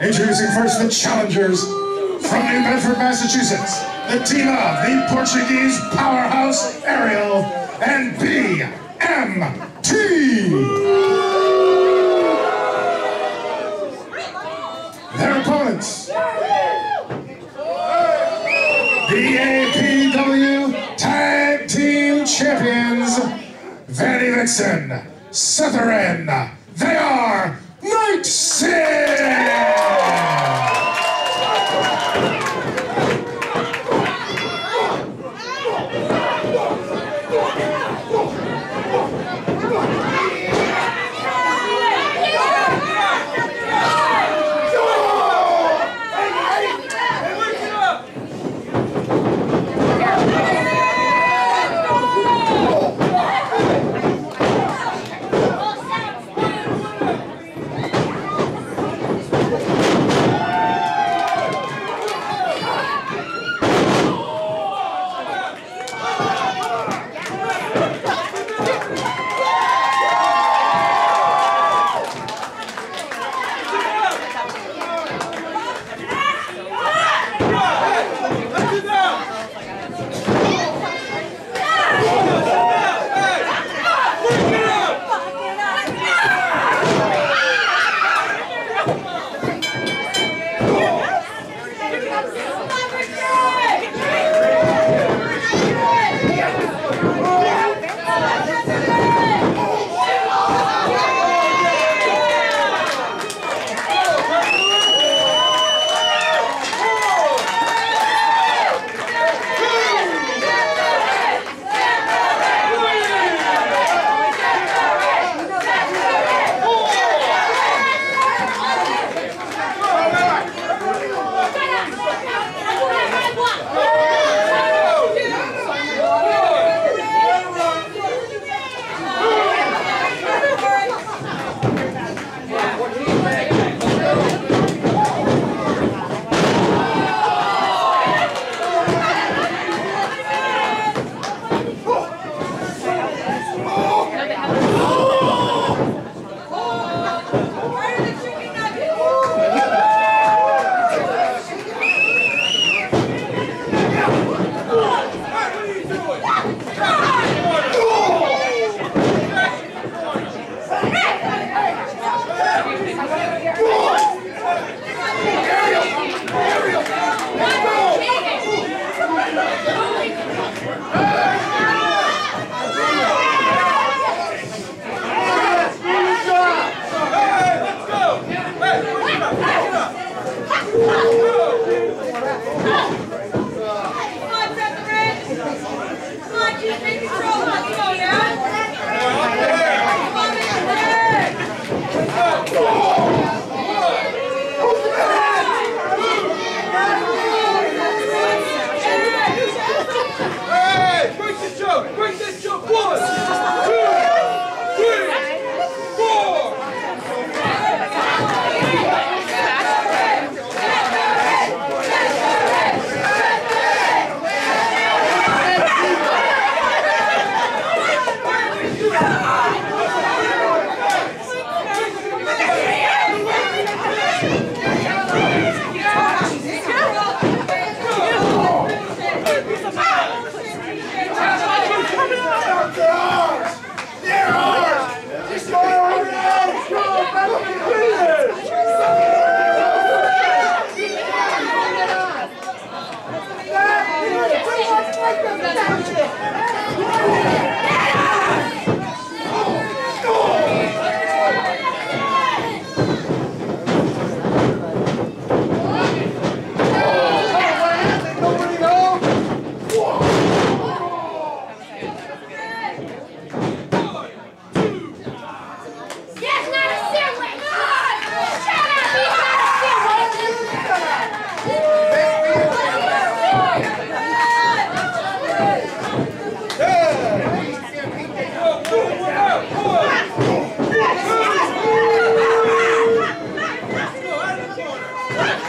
Introducing first the challengers from New Bedford, Massachusetts. The team of the Portuguese powerhouse Ariel and BMT. Their opponents. The APW Tag Team Champions. Vanity VixSin, Sethoran. They are Night Obrigado.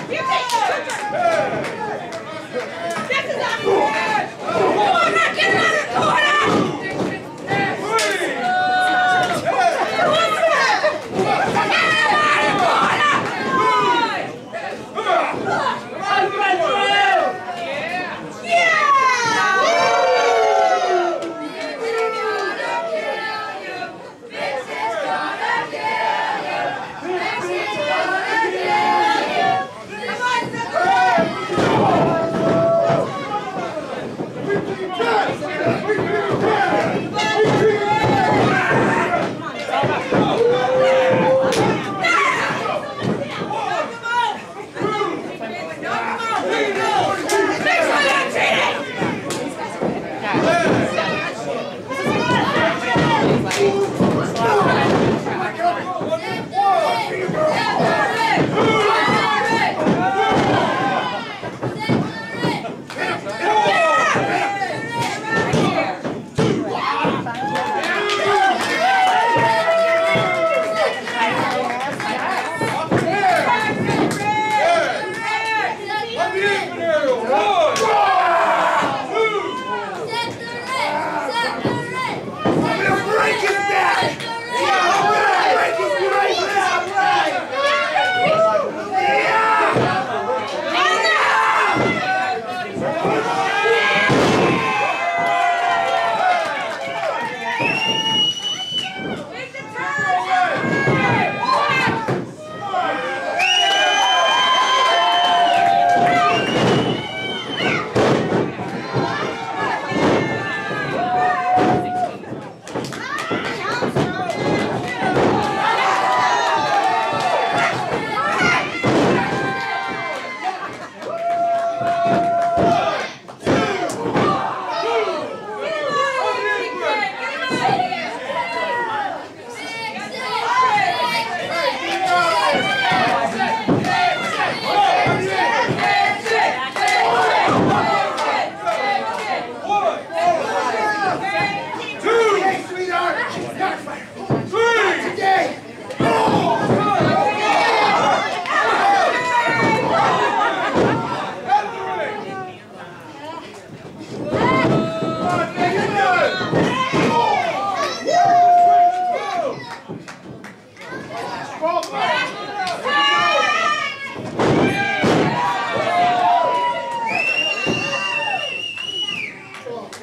Hey!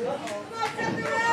Nossa,